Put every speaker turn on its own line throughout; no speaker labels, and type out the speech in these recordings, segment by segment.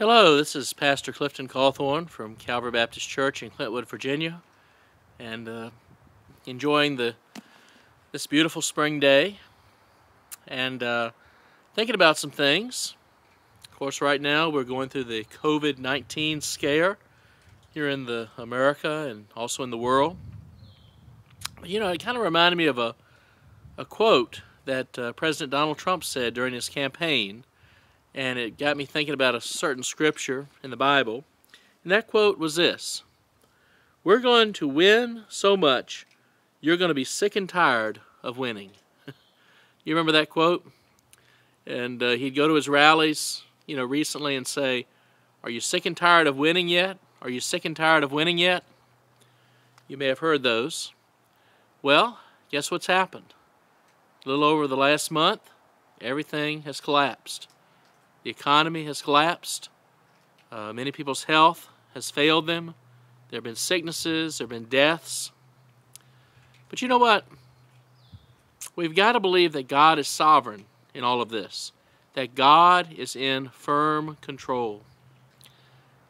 Hello, this is Pastor Clifton Cauthorne from Calvary Baptist Church in Clintwood, Virginia, and uh, enjoying the this beautiful spring day and uh, thinking about some things. Of course, right now we're going through the COVID-19 scare here in the America and also in the world. You know, it kind of reminded me of a a quote that uh, President Donald Trump said during his campaign and it got me thinking about a certain scripture in the Bible. And that quote was this We're going to win so much, you're going to be sick and tired of winning. you remember that quote? And uh, he'd go to his rallies, you know, recently and say, Are you sick and tired of winning yet? Are you sick and tired of winning yet? You may have heard those. Well, guess what's happened? A little over the last month, everything has collapsed. The economy has collapsed. Uh, many people's health has failed them. There have been sicknesses, there have been deaths. But you know what? We've got to believe that God is sovereign in all of this, that God is in firm control.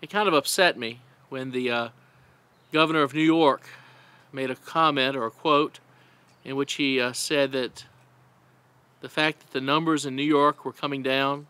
It kind of upset me when the uh, governor of New York made a comment or a quote in which he uh, said that the fact that the numbers in New York were coming down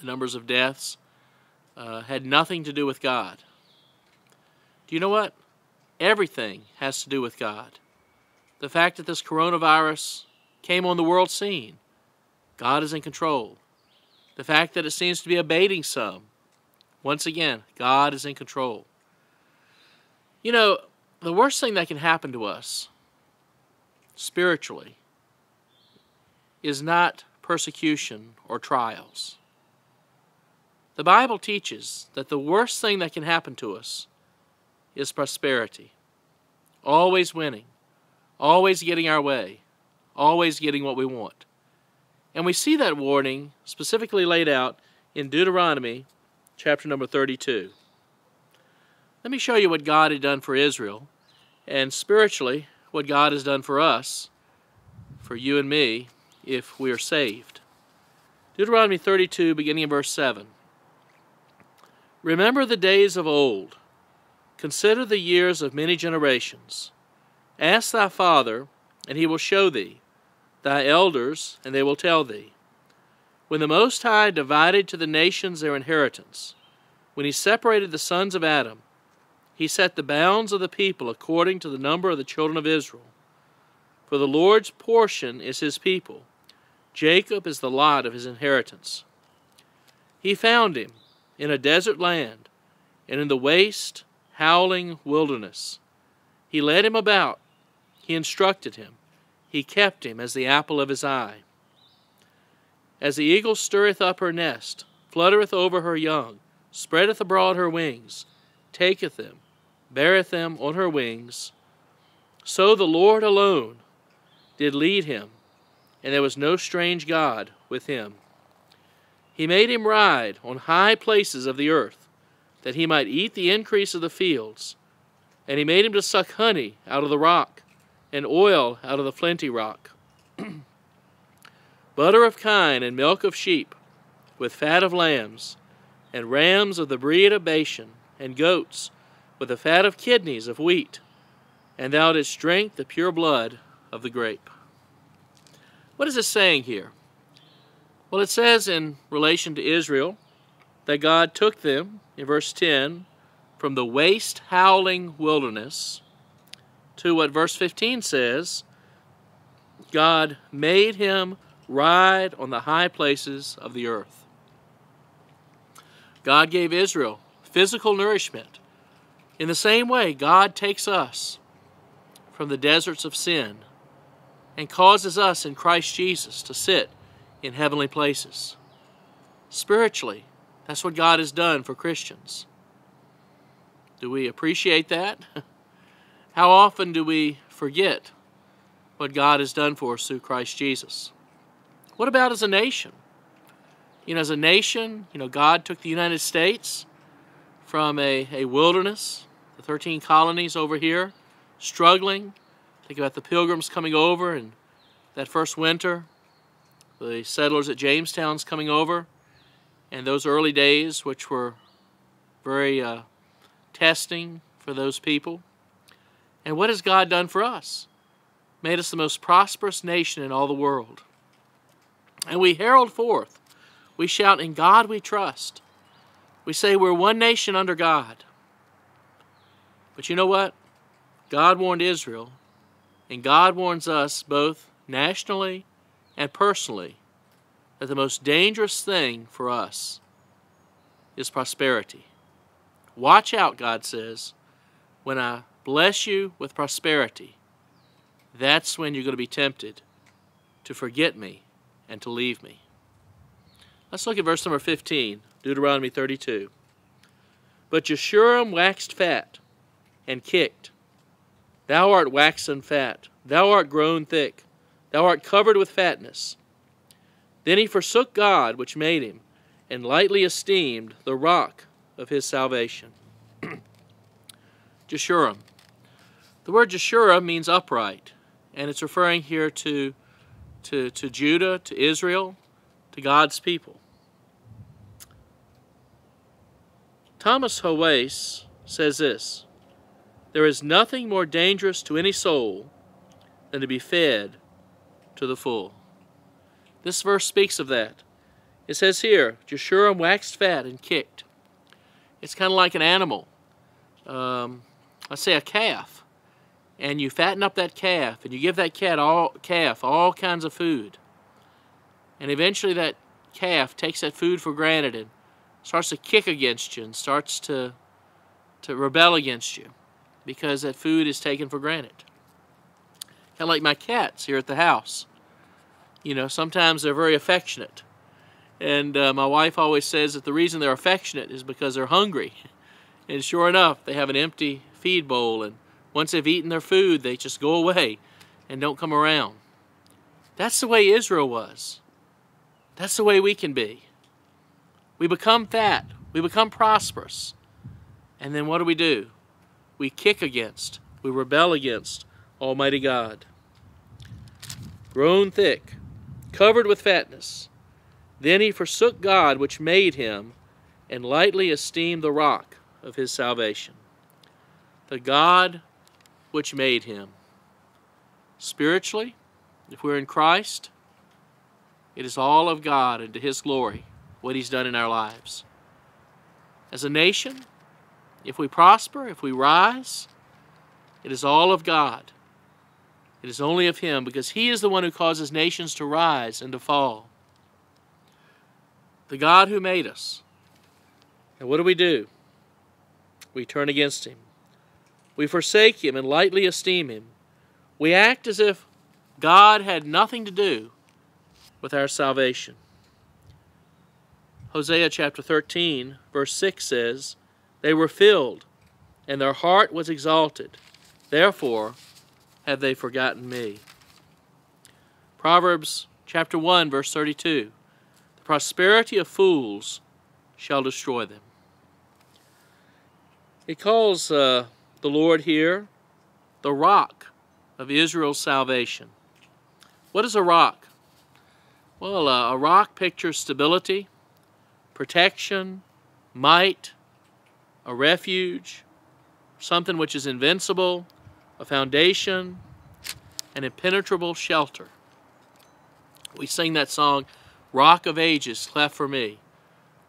the numbers of deaths, uh, had nothing to do with God. Do you know what? Everything has to do with God. The fact that this coronavirus came on the world scene, God is in control. The fact that it seems to be abating some, once again, God is in control. You know, the worst thing that can happen to us spiritually is not persecution or trials. The Bible teaches that the worst thing that can happen to us is prosperity. Always winning, always getting our way, always getting what we want. And we see that warning specifically laid out in Deuteronomy chapter number 32. Let me show you what God had done for Israel, and spiritually, what God has done for us, for you and me, if we are saved. Deuteronomy 32, beginning in verse 7. Remember the days of old. Consider the years of many generations. Ask thy father, and he will show thee, thy elders, and they will tell thee. When the Most High divided to the nations their inheritance, when he separated the sons of Adam, he set the bounds of the people according to the number of the children of Israel. For the Lord's portion is his people, Jacob is the lot of his inheritance. He found him in a desert land and in the waste, howling wilderness. He led him about, he instructed him, he kept him as the apple of his eye. As the eagle stirreth up her nest, fluttereth over her young, spreadeth abroad her wings, taketh them, beareth them on her wings, so the Lord alone did lead him, and there was no strange God with him. He made him ride on high places of the earth, that he might eat the increase of the fields. And he made him to suck honey out of the rock, and oil out of the flinty rock. Butter of kine and milk of sheep, with fat of lambs, and rams of the breed of Bashan, and goats, with the fat of kidneys of wheat. And thou didst drink the pure blood of the grape. What is it saying here? Well, it says in relation to Israel that God took them, in verse 10, from the waste, howling wilderness to what verse 15 says God made him ride on the high places of the earth. God gave Israel physical nourishment. In the same way, God takes us from the deserts of sin and causes us in Christ Jesus to sit in heavenly places. Spiritually, that's what God has done for Christians. Do we appreciate that? How often do we forget what God has done for us through Christ Jesus? What about as a nation? You know, as a nation, you know, God took the United States from a, a wilderness, the 13 colonies over here, struggling. Think about the pilgrims coming over and that first winter, the settlers at Jamestown's coming over, and those early days, which were very uh, testing for those people. And what has God done for us? Made us the most prosperous nation in all the world. And we herald forth, we shout, In God we trust. We say we're one nation under God. But you know what? God warned Israel, and God warns us both nationally and personally that the most dangerous thing for us is prosperity. Watch out, God says. When I bless you with prosperity, that's when you're going to be tempted to forget me and to leave me. Let's look at verse number 15, Deuteronomy 32. But Jeshurun waxed fat and kicked. Thou art waxen fat, thou art grown thick, thou art covered with fatness. Then he forsook God which made him, and lightly esteemed the rock of his salvation. Jeshurun. The word Jeshurun means upright, and it's referring here to, to, to Judah, to Israel, to God's people. Thomas Hoase says this There is nothing more dangerous to any soul than to be fed to the full. This verse speaks of that. It says here, Jeshurun waxed fat and kicked. It's kind of like an animal. Um, let's say a calf. And you fatten up that calf and you give that cat all calf all kinds of food. And eventually that calf takes that food for granted and starts to kick against you and starts to to rebel against you because that food is taken for granted. Kind of like my cats here at the house. You know, sometimes they're very affectionate. And uh, my wife always says that the reason they're affectionate is because they're hungry. And sure enough, they have an empty feed bowl, and once they've eaten their food, they just go away and don't come around. That's the way Israel was. That's the way we can be. We become fat, we become prosperous. And then what do we do? We kick against, we rebel against Almighty God. Grown thick, covered with fatness. Then he forsook God which made him, and lightly esteemed the rock of his salvation. The God which made him. Spiritually, if we're in Christ, it is all of God and to his glory what he's done in our lives. As a nation, if we prosper, if we rise, it is all of God. It is only of him because he is the one who causes nations to rise and to fall. The God who made us. And what do we do? We turn against him. We forsake him and lightly esteem him. We act as if God had nothing to do with our salvation. Hosea chapter 13, verse 6 says, They were filled, and their heart was exalted. Therefore, have they forgotten me? Proverbs chapter 1, verse 32 The prosperity of fools shall destroy them. It calls uh, the Lord here the rock of Israel's salvation. What is a rock? Well, uh, a rock pictures stability, protection, might, a refuge, something which is invincible, a foundation, an impenetrable shelter. We sing that song, Rock of Ages, cleft for me.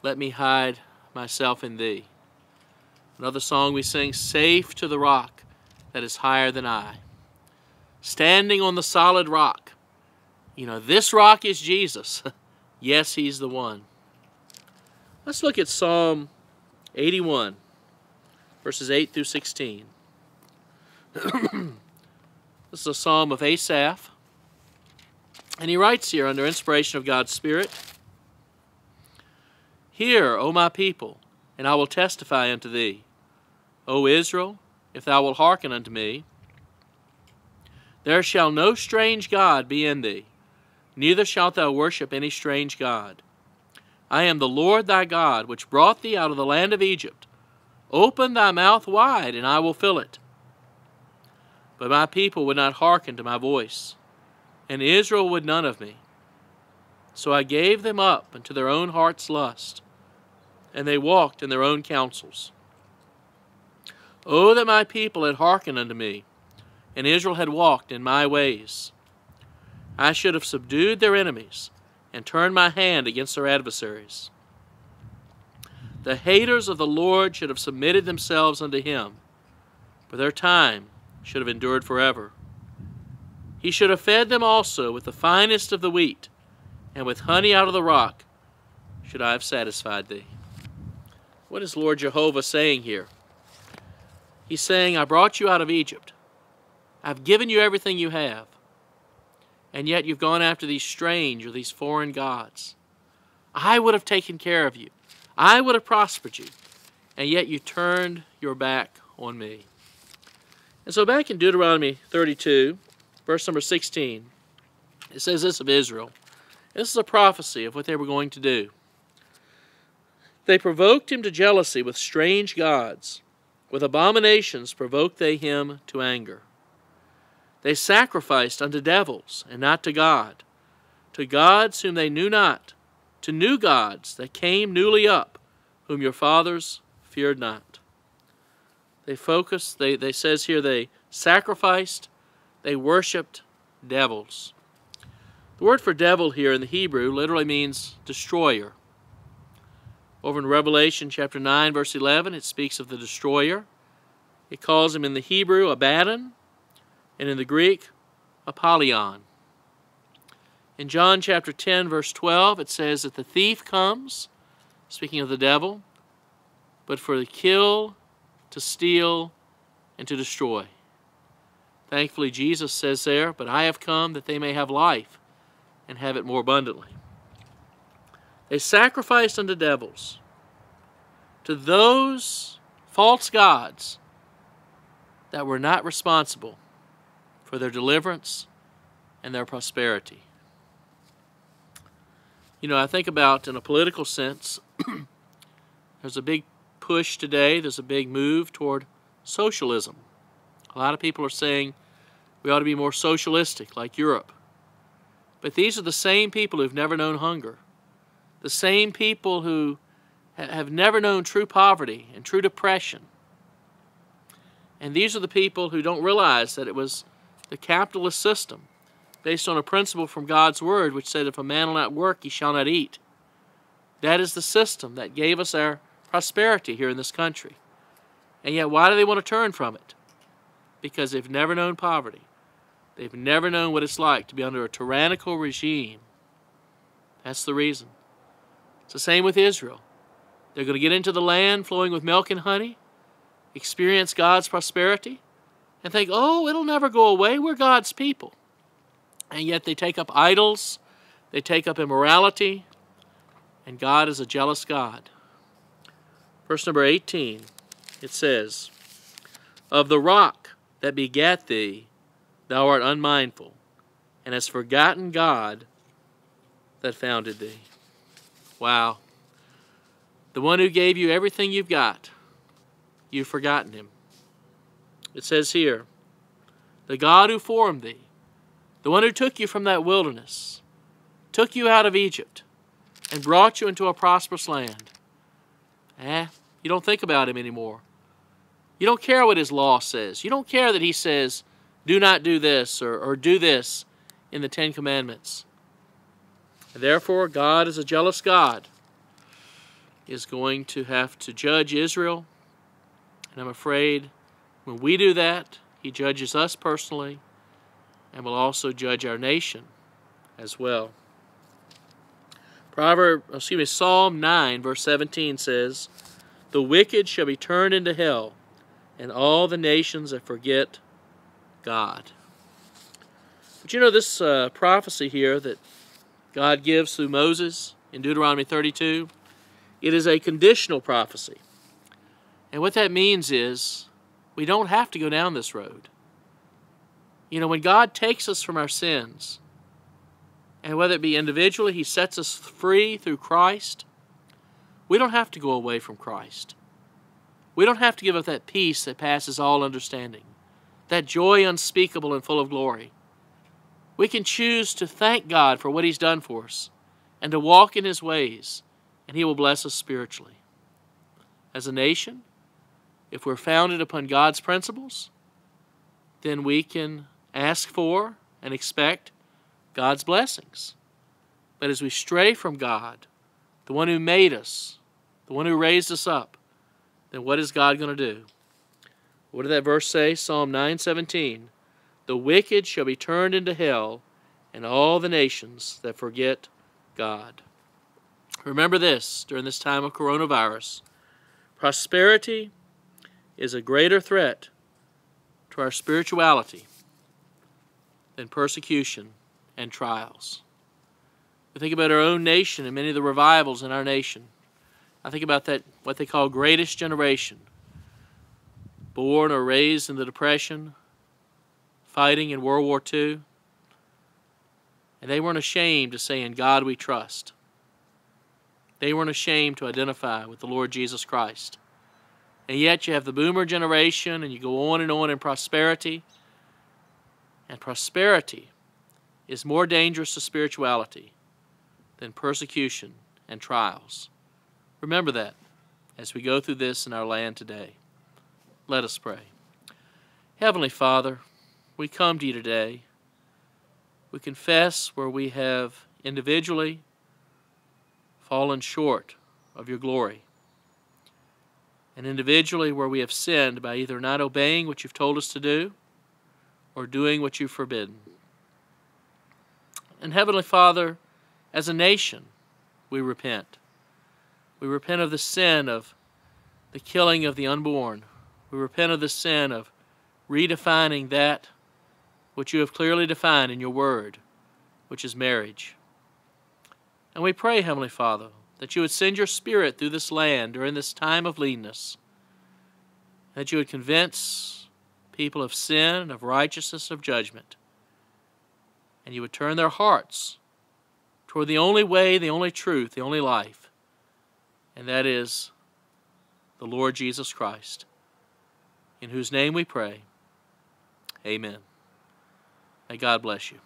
Let me hide myself in thee. Another song we sing, Safe to the rock that is higher than I. Standing on the solid rock. You know, this rock is Jesus. yes, he's the one. Let's look at Psalm 81, verses 8 through 16. this is a psalm of Asaph. And he writes here under inspiration of God's Spirit Hear, O my people, and I will testify unto thee. O Israel, if thou wilt hearken unto me, there shall no strange God be in thee, neither shalt thou worship any strange God. I am the Lord thy God, which brought thee out of the land of Egypt. Open thy mouth wide, and I will fill it. But my people would not hearken to my voice, and Israel would none of me. So I gave them up unto their own heart's lust, and they walked in their own counsels. Oh, that my people had hearkened unto me, and Israel had walked in my ways. I should have subdued their enemies, and turned my hand against their adversaries. The haters of the Lord should have submitted themselves unto him, for their time should have endured forever. He should have fed them also with the finest of the wheat, and with honey out of the rock should I have satisfied thee. What is Lord Jehovah saying here? He's saying, I brought you out of Egypt. I've given you everything you have. And yet you've gone after these strange or these foreign gods. I would have taken care of you. I would have prospered you. And yet you turned your back on me. And so back in Deuteronomy 32, verse number 16, it says this of Israel. This is a prophecy of what they were going to do. They provoked him to jealousy with strange gods. With abominations provoked they him to anger. They sacrificed unto devils, and not to God, to gods whom they knew not, to new gods that came newly up, whom your fathers feared not. They focused, they, they says here, they sacrificed, they worshipped devils. The word for devil here in the Hebrew literally means destroyer. Over in Revelation chapter 9, verse 11, it speaks of the destroyer. It calls him in the Hebrew Abaddon, and in the Greek, Apollyon. In John chapter 10, verse 12, it says that the thief comes, speaking of the devil, but for to kill, to steal, and to destroy. Thankfully, Jesus says there, But I have come that they may have life and have it more abundantly. They sacrificed unto devils, to those false gods that were not responsible for their deliverance and their prosperity. You know, I think about in a political sense, there's a big push today, there's a big move toward socialism. A lot of people are saying we ought to be more socialistic, like Europe. But these are the same people who've never known hunger the same people who have never known true poverty and true depression. And these are the people who don't realize that it was the capitalist system based on a principle from God's Word which said, If a man will not work, he shall not eat. That is the system that gave us our prosperity here in this country. And yet, why do they want to turn from it? Because they've never known poverty. They've never known what it's like to be under a tyrannical regime. That's the reason. It's the same with Israel. They're going to get into the land flowing with milk and honey, experience God's prosperity, and think, oh, it'll never go away. We're God's people. And yet they take up idols, they take up immorality, and God is a jealous God. Verse number 18, it says, Of the rock that begat thee, thou art unmindful, and hast forgotten God that founded thee. Wow. The one who gave you everything you've got, you've forgotten him. It says here, the God who formed thee, the one who took you from that wilderness, took you out of Egypt, and brought you into a prosperous land. Eh, you don't think about him anymore. You don't care what his law says. You don't care that he says, do not do this or, or do this in the Ten Commandments. Therefore, God is a jealous God, is going to have to judge Israel. And I'm afraid when we do that, he judges us personally and will also judge our nation as well. Proverb, excuse me, Psalm 9, verse 17 says, The wicked shall be turned into hell, and all the nations that forget God. But you know this uh, prophecy here that God gives through Moses in Deuteronomy 32, it is a conditional prophecy. And what that means is we don't have to go down this road. You know, when God takes us from our sins, and whether it be individually, He sets us free through Christ, we don't have to go away from Christ. We don't have to give up that peace that passes all understanding, that joy unspeakable and full of glory. We can choose to thank God for what He's done for us and to walk in His ways, and He will bless us spiritually. as a nation, if we're founded upon God's principles, then we can ask for and expect God's blessings. But as we stray from God, the one who made us, the one who raised us up, then what is God going to do? What did that verse say? Psalm 9:17. The wicked shall be turned into hell, and all the nations that forget God. Remember this during this time of coronavirus. Prosperity is a greater threat to our spirituality than persecution and trials. We think about our own nation and many of the revivals in our nation. I think about that, what they call greatest generation, born or raised in the Depression, fighting in World War II. And they weren't ashamed to say, In God we trust. They weren't ashamed to identify with the Lord Jesus Christ. And yet you have the boomer generation, and you go on and on in prosperity. And prosperity is more dangerous to spirituality than persecution and trials. Remember that as we go through this in our land today. Let us pray. Heavenly Father, we come to you today. We confess where we have individually fallen short of your glory, and individually where we have sinned by either not obeying what you've told us to do or doing what you've forbidden. And Heavenly Father, as a nation, we repent. We repent of the sin of the killing of the unborn. We repent of the sin of redefining that which you have clearly defined in your word, which is marriage. And we pray, Heavenly Father, that you would send your Spirit through this land during this time of leanness, that you would convince people of sin, of righteousness, of judgment, and you would turn their hearts toward the only way, the only truth, the only life, and that is the Lord Jesus Christ, in whose name we pray. Amen. May God bless you.